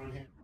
on him.